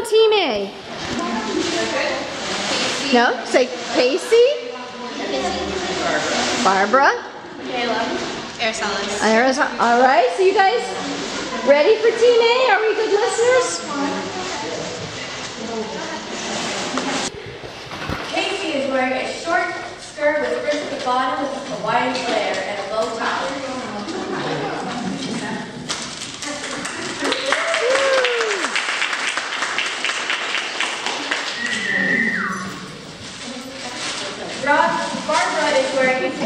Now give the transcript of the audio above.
on Team A? No? Say Casey? Barbara? Aristotle. Arizona. All right, so you guys ready for Team A? Are we good listeners? Casey is wearing a short skirt with frizzy bottom with a Hawaiian Rob, Barbara is wearing a